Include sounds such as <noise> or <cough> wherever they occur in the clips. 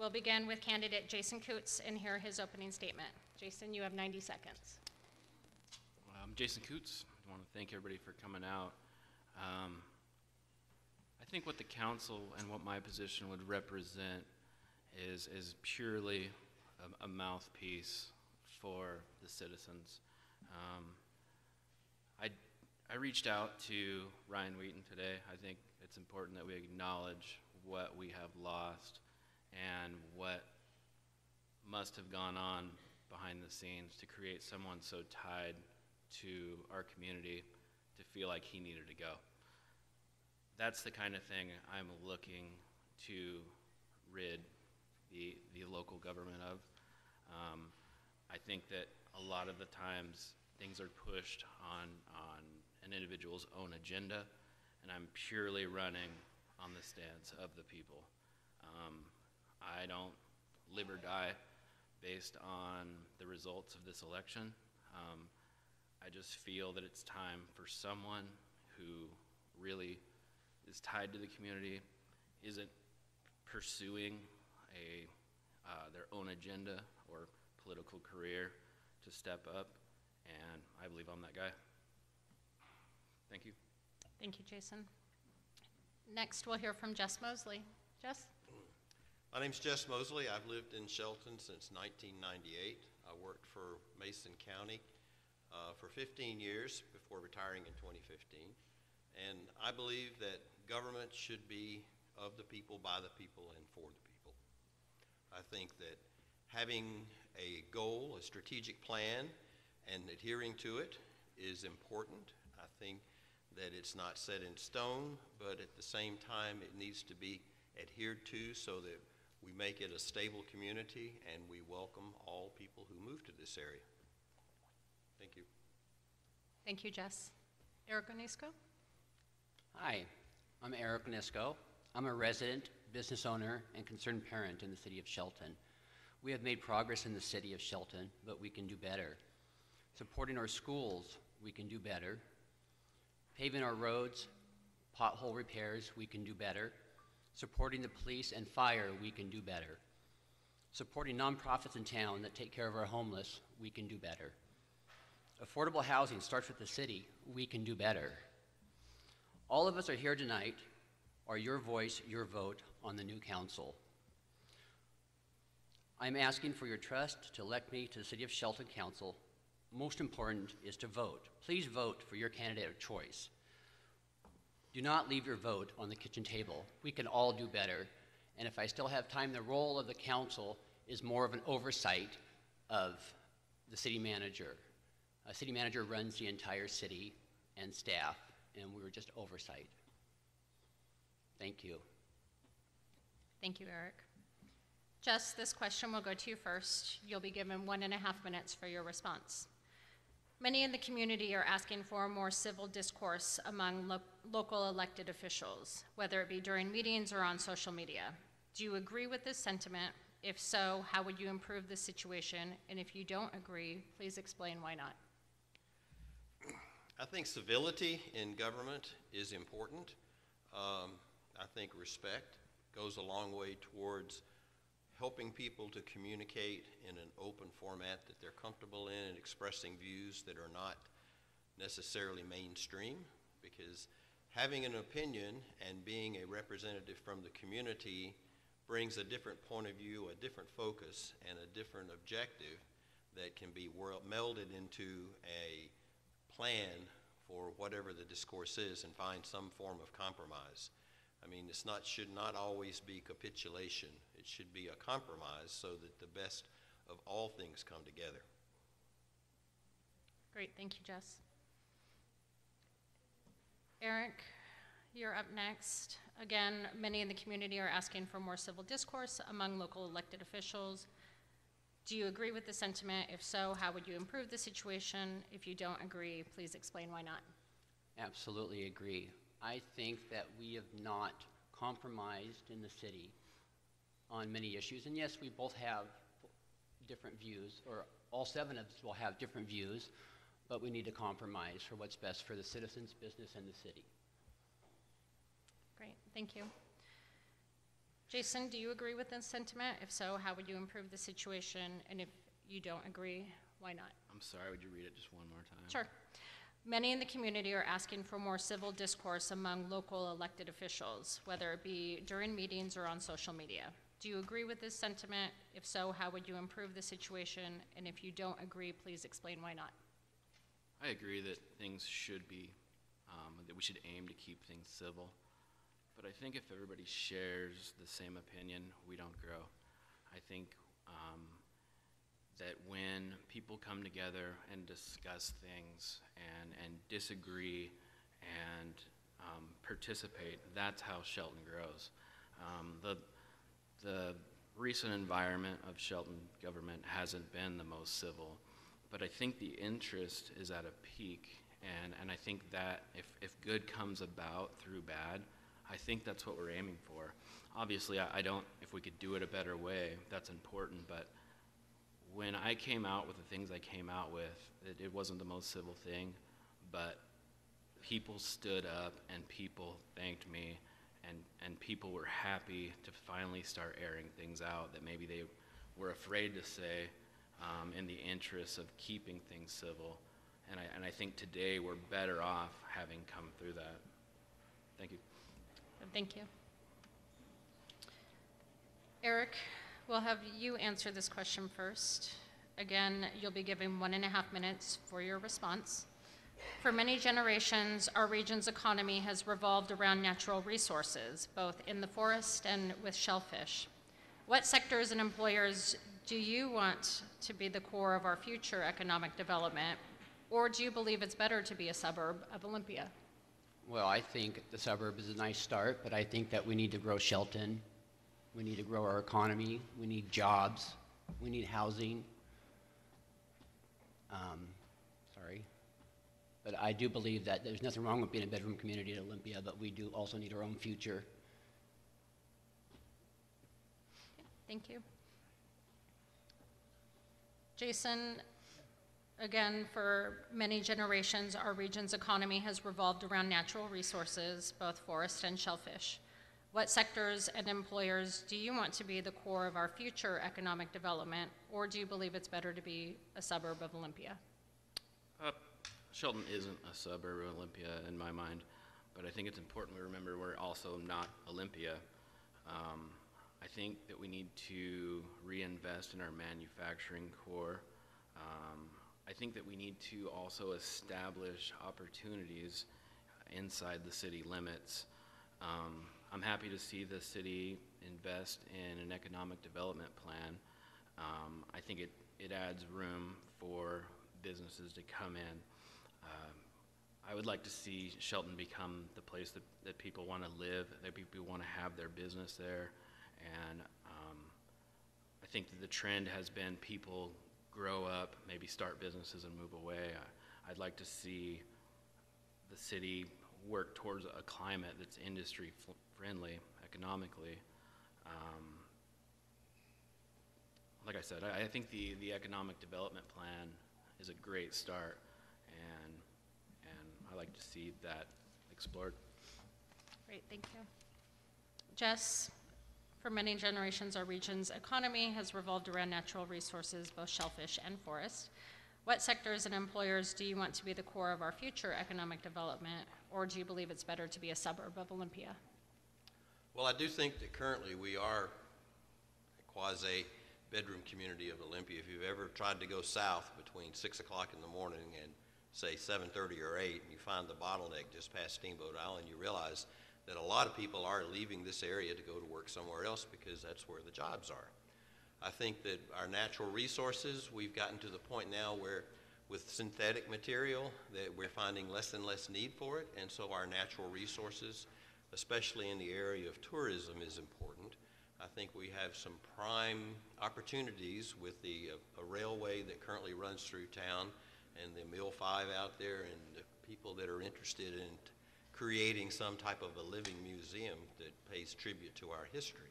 We'll begin with candidate Jason Coots and hear his opening statement. Jason, you have 90 seconds. I'm Jason Coots. I want to thank everybody for coming out. Um, I think what the council and what my position would represent is, is purely a, a mouthpiece for the citizens. Um, I, I reached out to Ryan Wheaton today. I think it's important that we acknowledge what we have lost and what must have gone on behind the scenes to create someone so tied to our community to feel like he needed to go. That's the kind of thing I'm looking to rid the, the local government of. Um, I think that a lot of the times things are pushed on, on an individual's own agenda, and I'm purely running on the stance of the people. Um, I don't live or die based on the results of this election. Um, I just feel that it's time for someone who really is tied to the community, isn't pursuing a, uh, their own agenda or political career to step up, and I believe I'm that guy. Thank you. Thank you, Jason. Next, we'll hear from Jess Mosley. Jess? My name's Jess Mosley. I've lived in Shelton since 1998. I worked for Mason County uh, for 15 years before retiring in 2015. And I believe that government should be of the people, by the people, and for the people. I think that having a goal, a strategic plan, and adhering to it is important. I think that it's not set in stone, but at the same time, it needs to be adhered to so that we make it a stable community and we welcome all people who move to this area. Thank you. Thank you, Jess. Eric Onisko? Hi, I'm Eric Nisco. I'm a resident, business owner, and concerned parent in the city of Shelton. We have made progress in the city of Shelton, but we can do better. Supporting our schools, we can do better. Paving our roads, pothole repairs, we can do better. Supporting the police and fire, we can do better. Supporting nonprofits in town that take care of our homeless, we can do better. Affordable housing starts with the city, we can do better. All of us are here tonight are your voice, your vote on the new council. I'm asking for your trust to elect me to the City of Shelton Council. Most important is to vote. Please vote for your candidate of choice. Do not leave your vote on the kitchen table. We can all do better. And if I still have time, the role of the council is more of an oversight of the city manager. A city manager runs the entire city and staff, and we're just oversight. Thank you. Thank you, Eric. Jess, this question will go to you first. You'll be given one and a half minutes for your response. Many in the community are asking for more civil discourse among lo local elected officials, whether it be during meetings or on social media. Do you agree with this sentiment? If so, how would you improve the situation? And if you don't agree, please explain why not. I think civility in government is important. Um, I think respect goes a long way towards helping people to communicate in an open format that they're comfortable in and expressing views that are not necessarily mainstream because having an opinion and being a representative from the community brings a different point of view, a different focus, and a different objective that can be melded into a plan for whatever the discourse is and find some form of compromise. I mean, it's not should not always be capitulation. It should be a compromise so that the best of all things come together. Great, thank you, Jess. Eric, you're up next. Again, many in the community are asking for more civil discourse among local elected officials. Do you agree with the sentiment? If so, how would you improve the situation? If you don't agree, please explain why not. Absolutely agree. I think that we have not compromised in the city on many issues. And yes, we both have different views, or all seven of us will have different views, but we need to compromise for what's best for the citizens, business, and the city. Great, thank you. Jason, do you agree with this sentiment? If so, how would you improve the situation? And if you don't agree, why not? I'm sorry, would you read it just one more time? Sure. Many in the community are asking for more civil discourse among local elected officials, whether it be during meetings or on social media. Do you agree with this sentiment? If so, how would you improve the situation? And if you don't agree, please explain why not. I agree that things should be, um, that we should aim to keep things civil. But I think if everybody shares the same opinion, we don't grow. I think um, that when people come together and discuss things and, and disagree and um, participate, that's how Shelton grows. Um, the, the recent environment of Shelton government hasn't been the most civil, but I think the interest is at a peak, and, and I think that if, if good comes about through bad, I think that's what we're aiming for. Obviously, I, I don't, if we could do it a better way, that's important, but when I came out with the things I came out with, it, it wasn't the most civil thing, but people stood up and people thanked me and, and people were happy to finally start airing things out that maybe they were afraid to say um, in the interest of keeping things civil. And I, and I think today we're better off having come through that. Thank you. Thank you. Eric, we'll have you answer this question first. Again, you'll be given one and a half minutes for your response. For many generations, our region's economy has revolved around natural resources, both in the forest and with shellfish. What sectors and employers do you want to be the core of our future economic development, or do you believe it's better to be a suburb of Olympia? Well, I think the suburb is a nice start, but I think that we need to grow Shelton. We need to grow our economy. We need jobs. We need housing. Um, sorry. But I do believe that there's nothing wrong with being a bedroom community at Olympia, but we do also need our own future. Thank you. Jason, again, for many generations, our region's economy has revolved around natural resources, both forest and shellfish. What sectors and employers do you want to be the core of our future economic development, or do you believe it's better to be a suburb of Olympia? Uh, Shelton isn't a suburb of Olympia in my mind, but I think it's important we remember we're also not Olympia. Um, I think that we need to reinvest in our manufacturing core. Um, I think that we need to also establish opportunities inside the city limits. Um, I'm happy to see the city invest in an economic development plan. Um, I think it, it adds room for businesses to come in. Um, I would like to see Shelton become the place that, that people want to live, that people want to have their business there. And um, I think that the trend has been people grow up, maybe start businesses and move away. I, I'd like to see the city work towards a climate that's industry friendly economically. Um, like I said, I, I think the, the economic development plan is a great start, I like to see that explored. Great, thank you. Jess, for many generations, our region's economy has revolved around natural resources, both shellfish and forest. What sectors and employers do you want to be the core of our future economic development, or do you believe it's better to be a suburb of Olympia? Well, I do think that currently we are a quasi bedroom community of Olympia. If you've ever tried to go south between six o'clock in the morning and say 7:30 or 8, and you find the bottleneck just past Steamboat Island, you realize that a lot of people are leaving this area to go to work somewhere else because that's where the jobs are. I think that our natural resources, we've gotten to the point now where with synthetic material that we're finding less and less need for it, and so our natural resources, especially in the area of tourism, is important. I think we have some prime opportunities with the uh, a railway that currently runs through town and the Mill 5 out there and the people that are interested in creating some type of a living museum that pays tribute to our history.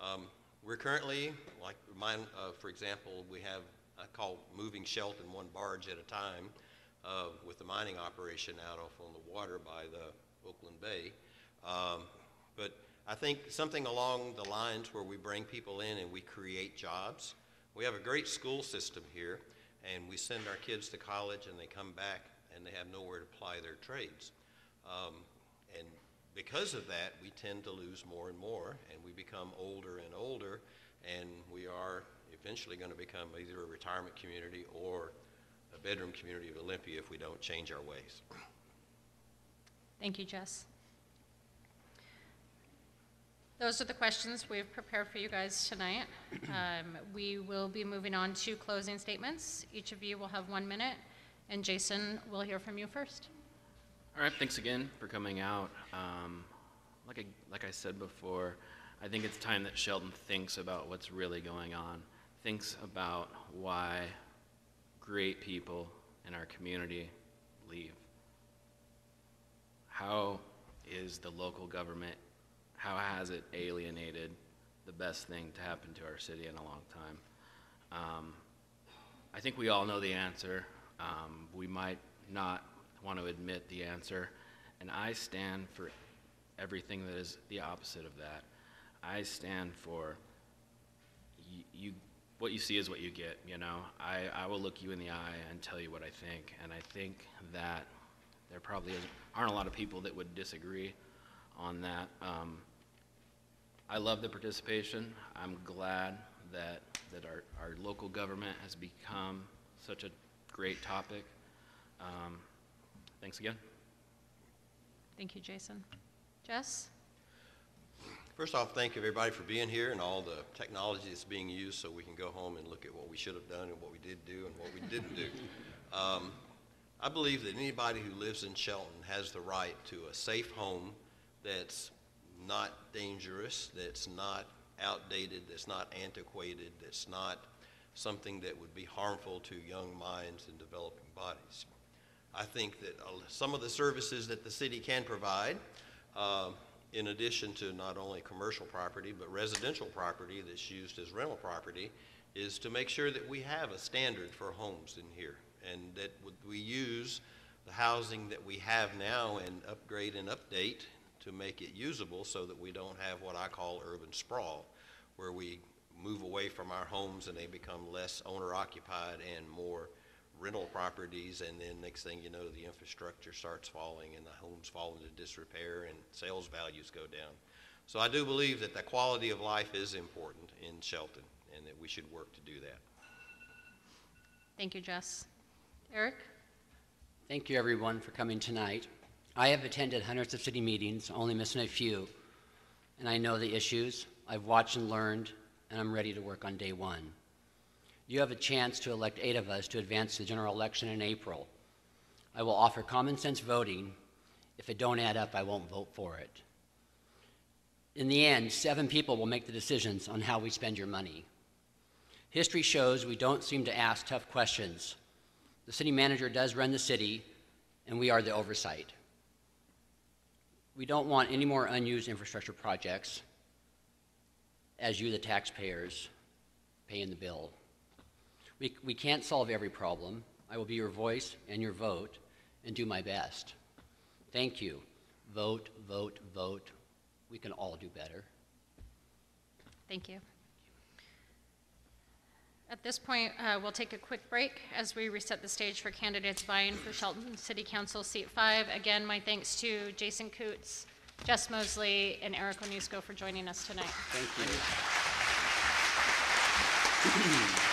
Um, we're currently, like mine, uh, for example, we have I call moving Shelton one barge at a time uh, with the mining operation out off on the water by the Oakland Bay. Um, but I think something along the lines where we bring people in and we create jobs. We have a great school system here, and we send our kids to college and they come back and they have nowhere to apply their trades. Um, and because of that, we tend to lose more and more, and we become older and older, and we are eventually going to become either a retirement community or a bedroom community of Olympia if we don't change our ways. Thank you, Jess. Those are the questions we've prepared for you guys tonight. Um, We will be moving on to closing statements. Each of you will have one minute, and Jason, we'll hear from you first. All right, thanks again for coming out. Um, like, I, like I said before, I think it's time that Shelton thinks about what's really going on, thinks about why great people in our community leave. How is the local government, how has it alienated the best thing to happen to our city in a long time? Um, I think we all know the answer. Um, we might not want to admit the answer, and I stand for everything that is the opposite of that. I stand for you, what you see is what you get, you know. I, I will look you in the eye and tell you what I think, and I think that there probably aren't a lot of people that would disagree on that. Um, I love the participation. I'm glad that, that our, our local government has become such a great topic. Um, thanks again. Thank you, Jason. Jess? First off, thank you everybody for being here and all the technology that's being used so we can go home and look at what we should have done and what we did do and what we didn't do. <laughs> Um, I believe that anybody who lives in Shelton has the right to a safe home that's not dangerous, that's not outdated, that's not antiquated, that's not something that would be harmful to young minds and developing bodies. I think that uh, some of the services that the city can provide, uh, in addition to not only commercial property, but residential property that's used as rental property, is to make sure that we have a standard for homes in here and that we use the housing that we have now and upgrade and update to make it usable so that we don't have what I call urban sprawl, where we move away from our homes and they become less owner occupied and more rental properties, and then next thing you know, the infrastructure starts falling and the homes fall into disrepair and sales values go down. So I do believe that the quality of life is important in Shelton and that we should work to do that. Thank you, Jess. Eric? Thank you, everyone, for coming tonight. I have attended hundreds of city meetings, only missing a few, and I know the issues. I've watched and learned, and I'm ready to work on day one. You have a chance to elect eight of us to advance the general election in April. I will offer common sense voting. If it don't add up, I won't vote for it. In the end, seven people will make the decisions on how we spend your money. History shows we don't seem to ask tough questions. The city manager does run the city, and we are the oversight. We don't want any more unused infrastructure projects as you, the taxpayers, paying the bill. We, we can't solve every problem. I will be your voice and your vote and do my best. Thank you. Vote, vote, vote. We can all do better. Thank you. At this point, uh, we'll take a quick break as we reset the stage for candidates vying for Shelton City Council Seat 5. Again, my thanks to Jason Coots, Jess Mosley, and Eric Onisko for joining us tonight. Thank you. <clears throat>